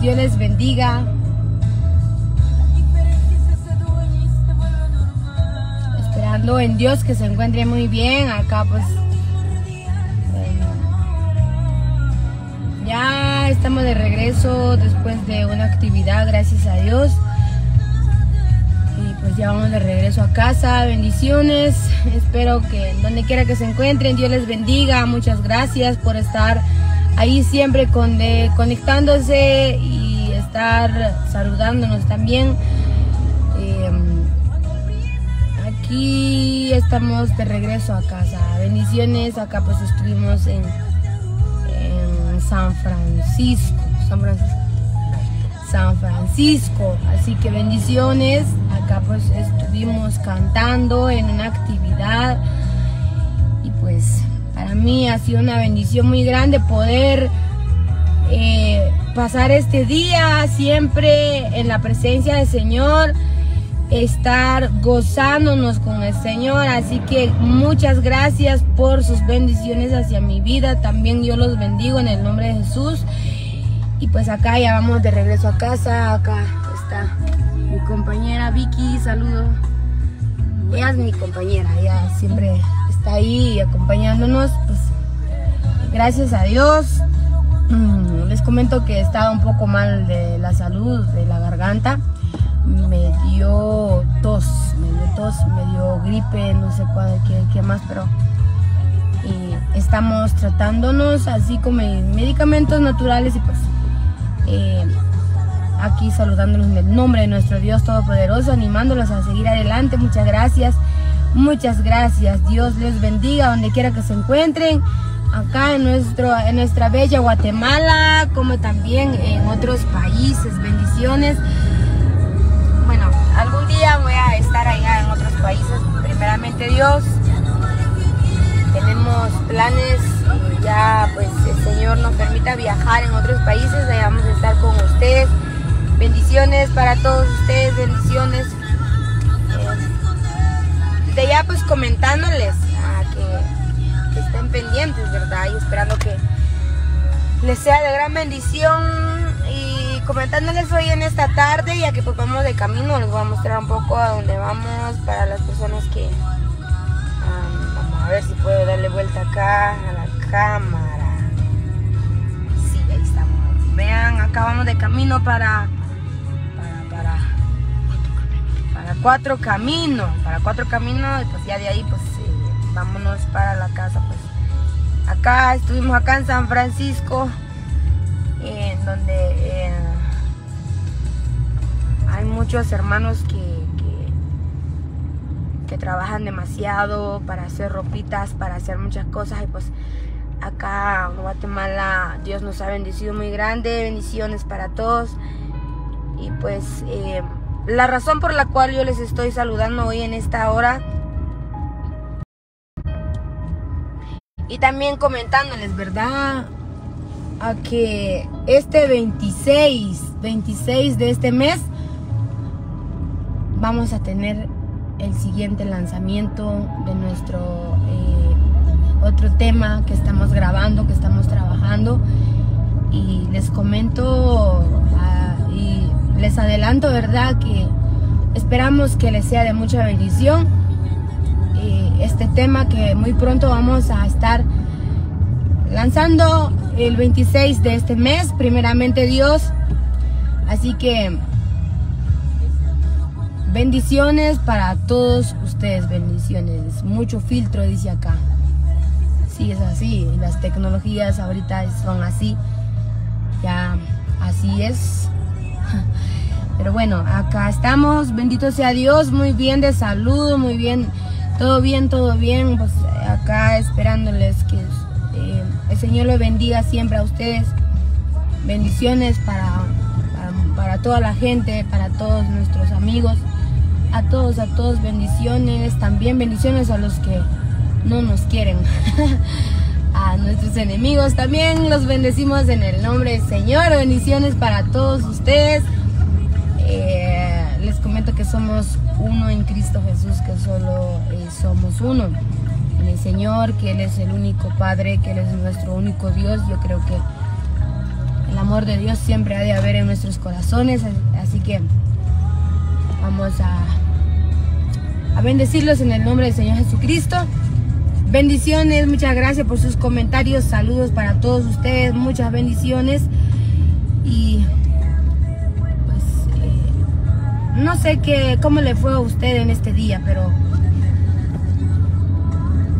Dios les bendiga. Esperando en Dios que se encuentre muy bien. Acá pues ya estamos de regreso después de una actividad, gracias a Dios. Y pues ya vamos de regreso a casa. Bendiciones. Espero que donde quiera que se encuentren, Dios les bendiga. Muchas gracias por estar ahí siempre con, conectándose y estar saludándonos también. Em, aquí estamos de regreso a casa. Bendiciones. Acá pues estuvimos en, en San Francisco. San Francisco. San Francisco. Así que bendiciones. Acá pues estuvimos cantando en una actividad y pues para mí ha sido una bendición muy grande poder eh, pasar este día siempre en la presencia del Señor, estar gozándonos con el Señor. Así que muchas gracias por sus bendiciones hacia mi vida. También yo los bendigo en el nombre de Jesús. Y pues acá ya vamos de regreso a casa. Acá está mi compañera Vicky, saludo. Ella es mi compañera, ella siempre ahí acompañándonos. Pues, gracias a Dios. Mm, les comento que estaba un poco mal de la salud, de la garganta. Me dio tos, me dio tos, me dio gripe, no sé cuál, qué, más, pero estamos tratándonos así con medicamentos naturales y pues eh, aquí saludándolos en el nombre de nuestro Dios Todopoderoso, animándolos a seguir adelante. Muchas gracias, muchas gracias. Dios les bendiga donde quiera que se encuentren, acá en, nuestro, en nuestra bella Guatemala, como también en otros países. Bendiciones. Bueno, algún día voy a estar allá en otros países, primeramente Dios. Tenemos planes ya pues el Señor nos permita viajar en otros países, ahí vamos a estar con ustedes. Bendiciones para todos ustedes, bendiciones. Ya pues comentándoles que, estén pendientes, ¿verdad? Y esperando que les sea de gran bendición y comentándoles hoy en esta tarde, ya que pues vamos de camino, les voy a mostrar un poco a dónde vamos para las personas que... vamos a ver si puedo darle vuelta acá a la cámara. Sí, ahí estamos. Vean, acá vamos de camino para cuatro caminos, para cuatro caminos, y pues ya de ahí pues eh, vámonos para la casa pues. Acá estuvimos acá en San Francisco en donde eh, hay muchos hermanos que, que, que trabajan demasiado para hacer ropitas, para hacer muchas cosas y pues acá en Guatemala Dios nos ha bendecido muy grande, bendiciones para todos. Y pues eh, la razón por la cual yo les estoy saludando hoy en esta hora y también comentándoles, ¿verdad? A que este 26, 26 de este mes vamos a tener el siguiente lanzamiento de nuestro eh, otro tema que estamos grabando, que estamos trabajando. Y les comento les adelanto, ¿verdad? Que esperamos que les sea de mucha bendición. este tema que muy pronto vamos a estar lanzando el 26 de este mes, primeramente Dios. Así que bendiciones para todos ustedes, bendiciones. Mucho filtro, dice acá sí es así, las tecnologías ahorita son así, ya así es. Pero bueno, acá estamos, bendito sea Dios, muy bien de salud, muy bien, todo bien, todo bien, pues acá esperándoles que eh, el Señor lo bendiga siempre a ustedes. Bendiciones para, para toda la gente, para todos nuestros amigos, a todos, a todos bendiciones, también bendiciones a los que no nos quieren. a nuestros enemigos también los bendecimos en el nombre del Señor. Bendiciones para todos ustedes. Que somos uno en Cristo Jesús, que solo eh, somos uno. En el Señor, que Él es el único Padre, que Él es nuestro único Dios. Yo creo que El amor de Dios siempre ha de haber en nuestros corazones, así que vamos a, a bendecirlos en el nombre del Señor Jesucristo. Bendiciones, muchas gracias por sus comentarios, saludos para todos ustedes, muchas bendiciones y no sé qué, cómo le fue a usted en este día, pero,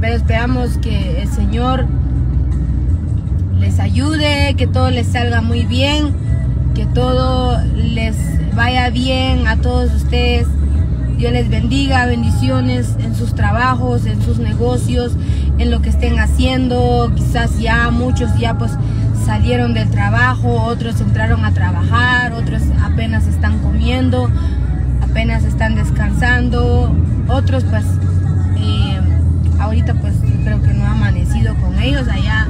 pero esperamos que el Señor les ayude, que todo les salga muy bien, que todo les vaya bien a todos ustedes. Dios les bendiga, bendiciones en sus trabajos, en sus negocios, en lo que estén haciendo. Quizás ya muchos ya pues salieron del trabajo, otros entraron a trabajar, otros apenas están comiendo, apenas están descansando, otros pues eh, ahorita pues creo que no ha amanecido con ellos allá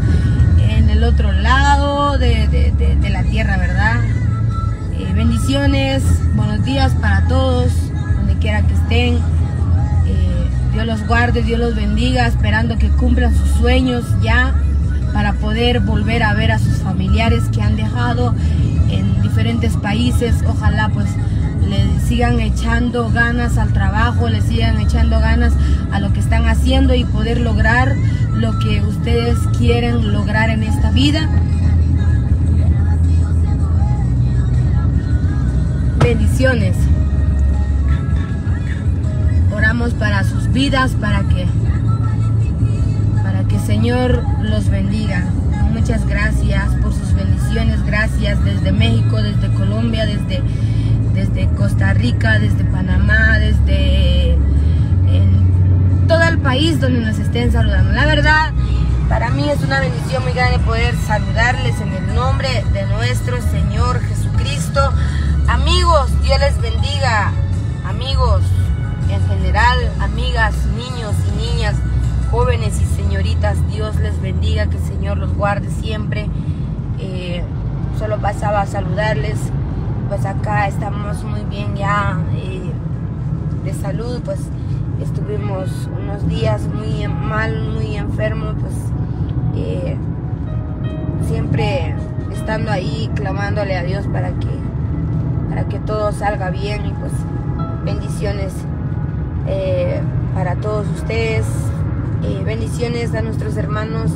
en el otro lado de, la tierra, ¿verdad? Eh, bendiciones, buenos días para todos, donde quiera que estén. Eh, Dios los guarde, Dios los bendiga, esperando que cumplan sus sueños ya para poder volver a ver a sus familiares que han dejado en diferentes países. Ojalá pues le sigan echando ganas al trabajo, le sigan echando ganas a lo que están haciendo y poder lograr lo que ustedes quieren lograr en esta vida. Bendiciones. Oramos para sus vidas, para que para que Señor los bendiga. Muchas gracias por sus bendiciones, gracias desde México, desde Colombia, desde desde Costa Rica, desde Panamá, desde todo el país donde nos estén saludando. La verdad, para mí es una bendición muy grande poder saludarles en el nombre de nuestro Señor Jesucristo. Amigos, Dios les bendiga. Amigos, en general, amigas, niños y niñas, jóvenes y señoritas, Dios les bendiga, que el Señor los guarde siempre. Eh, solo pasaba a saludarles pues acá estamos muy bien ya eh, de salud, pues estuvimos unos días muy mal, muy enfermos, pues eh, siempre estando ahí clamándole a Dios para que para que todo salga bien y pues bendiciones eh, para todos ustedes, bendiciones a nuestros hermanos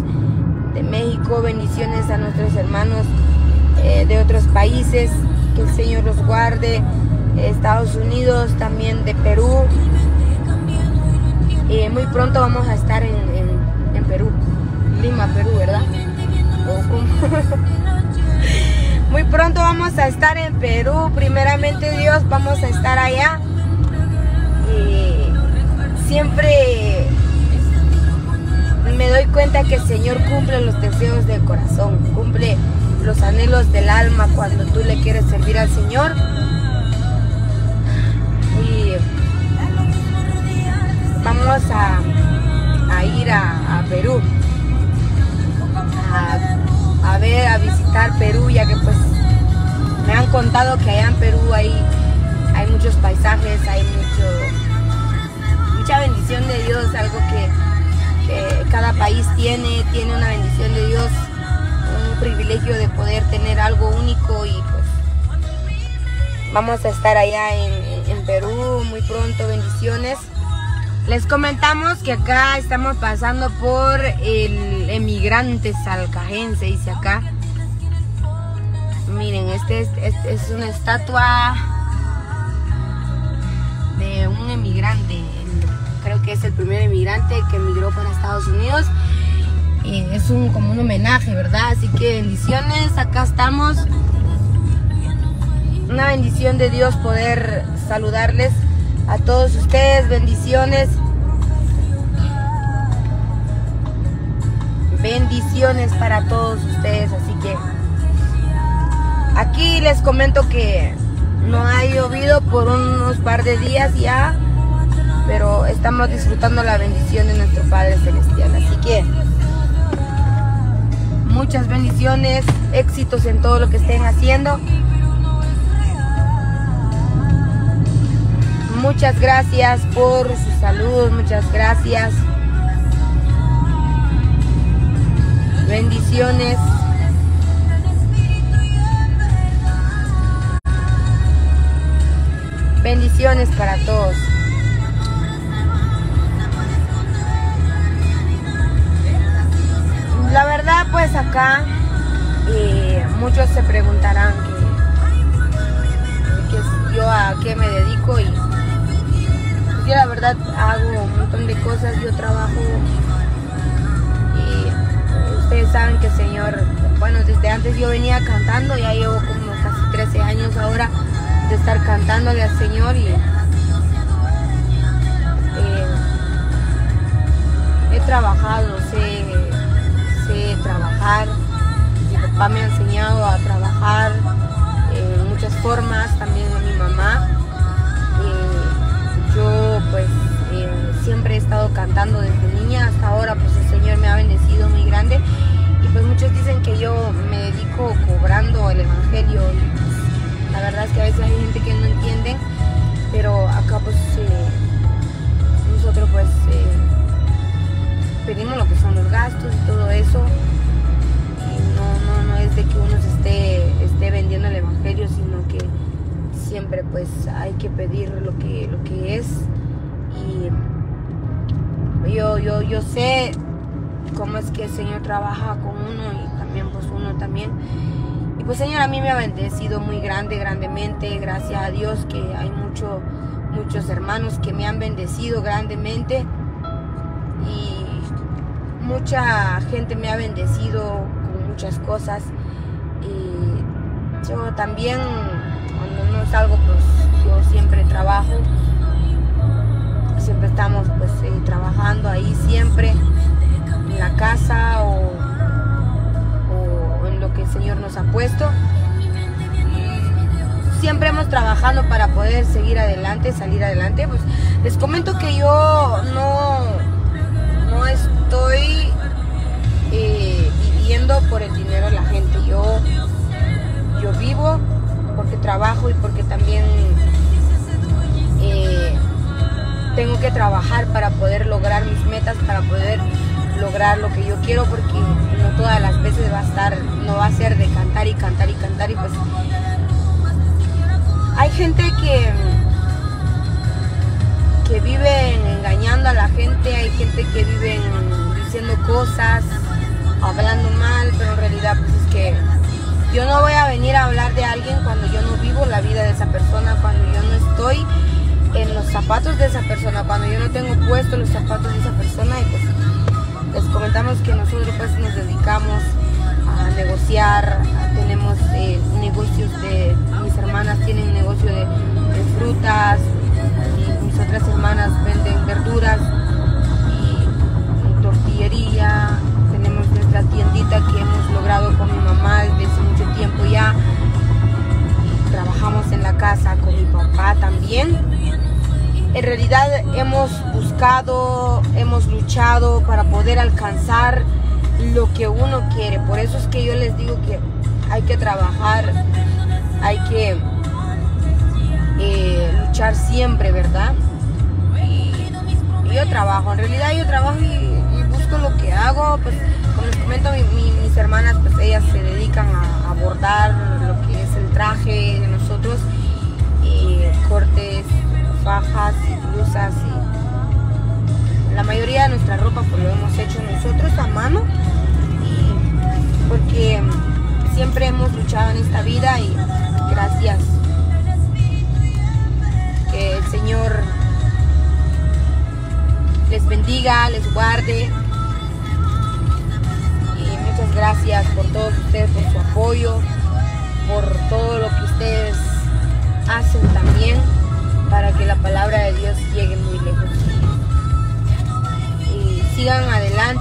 de México, bendiciones a nuestros hermanos de otros países que el Señor los guarde, Estados Unidos, también de Perú. Eh, muy pronto vamos a estar en, Perú, Lima, Perú, ¿verdad? muy pronto vamos a estar en Perú, primeramente Dios, vamos a estar allá. siempre me doy cuenta que el Señor cumple los deseos del corazón, cumple los anhelos del alma cuando tú le quieres servir al Señor. Y vamos a, ir a, Perú, a, ver, a visitar Perú, ya que pues me han contado que allá en Perú hay, hay muchos paisajes, hay mucho, mucha bendición de Dios, algo que, que cada país tiene, tiene una bendición de Dios privilegio de poder tener algo único y pues vamos a estar allá en, Perú muy pronto, bendiciones. Les comentamos que acá estamos pasando por el emigrante salcajense, dice acá. Miren, este es, este es una estatua de un emigrante. Creo que es el primer emigrante que emigró para Estados Unidos es un como un homenaje, ¿verdad? Así que bendiciones, acá estamos. Una bendición de Dios poder saludarles a todos ustedes, bendiciones. Bendiciones para todos ustedes, así que aquí les comento que no ha llovido por unos par de días ya, pero estamos disfrutando la bendición de nuestro Padre Celestial, así que muchas bendiciones, éxitos en todo lo que estén haciendo. Muchas gracias por su salud, muchas gracias. Bendiciones. Bendiciones para todos. La verdad, pues acá eh, muchos se preguntarán que, que, yo a qué me dedico y yo la verdad hago un montón de cosas. Yo trabajo y ustedes saben que Señor, bueno, desde antes yo venía cantando, ya llevo como casi 13 años ahora de estar cantándole al Señor y eh, he trabajado, sé Mi papá me ha enseñado a trabajar en muchas formas, también mi mamá. Eh, yo pues eh, siempre he estado cantando desde niña hasta ahora, pues el Señor me ha bendecido muy grande. Y pues muchos dicen que yo me dedico cobrando el Evangelio. Y, la verdad es que a veces hay gente que no entiende, pero acá pues eh, nosotros pues pedimos lo que son los gastos y todo eso. Es de que uno se esté, esté vendiendo el evangelio, sino que siempre pues hay que pedir lo que, lo que es. Y yo, yo, yo sé cómo es que el Señor trabaja con uno y también pues uno también. Y pues Señor a mí me ha bendecido muy grande, grandemente, gracias a Dios que hay mucho, muchos hermanos que me han bendecido grandemente. Y mucha gente me ha bendecido muchas cosas. Y yo también cuando no salgo pues yo siempre trabajo. Siempre estamos pues eh, trabajando ahí siempre en la casa o, en lo que el Señor nos ha puesto. Siempre hemos trabajado para poder seguir adelante salir adelante. Pues les comento que yo no no estoy eh, por el dinero de la gente. Yo, yo vivo porque trabajo y porque también eh, tengo que trabajar para poder lograr mis metas, para poder lograr lo que yo quiero, porque no todas las veces va a estar, no va a ser de cantar y cantar y cantar y pues hay gente que que viven engañando a la gente, hay gente que viven diciendo cosas, hablando mal, pero en realidad pues es que yo no voy a venir a hablar de alguien cuando yo no vivo la vida de esa persona, cuando yo no estoy en los zapatos de esa persona, cuando yo no tengo puesto los zapatos de esa persona y pues les comentamos que nosotros pues nos dedicamos a negociar, tenemos eh, negocios de, mis hermanas tienen negocio de, frutas, mis otras hermanas venden verduras y tortillería. Nuestra tiendita que hemos logrado con mi mamá desde mucho tiempo ya. Y trabajamos en la casa con mi papá también. En realidad hemos buscado, hemos luchado para poder alcanzar lo que uno quiere. Por eso es que yo les digo que hay que trabajar, hay que eh, luchar siempre, ¿verdad? Y, yo trabajo, en realidad yo trabajo y, busco lo que hago, pues les comento, mis hermanas, pues ellas se dedican a, a bordar lo que es el traje de nosotros, cortes, fajas blusas y la mayoría de nuestra ropa pues lo hemos hecho nosotros a mano. Porque siempre hemos luchado en esta vida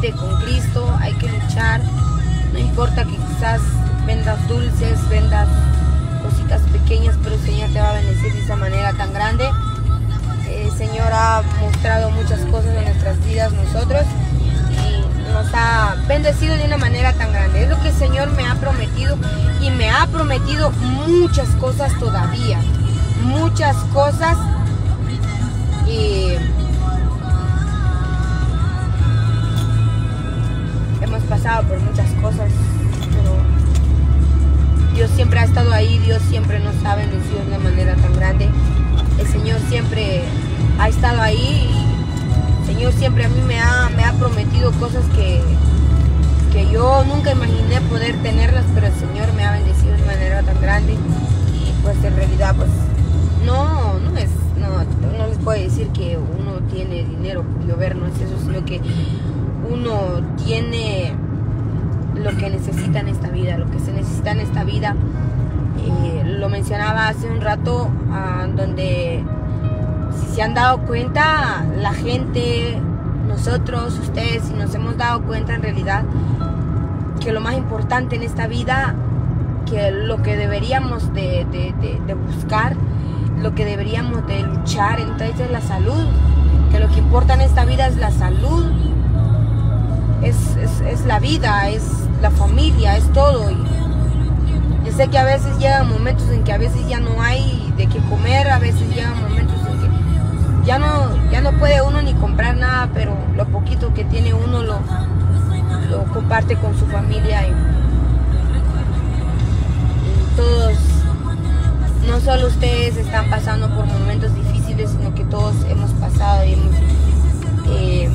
con Cristo, hay que luchar, no importa que quizás vendas dulces, vendas cositas pequeñas, pero el Señor te va a bendecir de esa manera tan grande. El Señor ha mostrado muchas cosas en nuestras vidas nosotros y nos ha bendecido de una manera tan grande. Es lo que el Señor me ha prometido y me ha prometido muchas cosas todavía. Muchas cosas y llover, no es eso, sino que uno tiene lo que necesita en esta vida, lo que se necesita en esta vida. Eh, lo mencionaba hace un rato, ah, donde si se han dado cuenta, la gente, nosotros, ustedes, si nos hemos dado cuenta en realidad que lo más importante en esta vida, que lo que deberíamos de, buscar, lo que deberíamos de luchar, entonces es la salud, que lo que importa en esta vida es la salud, es, es la vida, es la familia, es todo. Y yo sé que a veces llegan momentos en que a veces ya no hay de qué comer, a veces llegan momentos en que ya no, ya no puede uno ni comprar nada, pero lo poquito que tiene uno lo, comparte con su familia. Y, todos, no solo ustedes están pasando por momentos sino que todos hemos pasado y hemos, eh,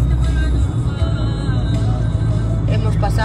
hemos pasado.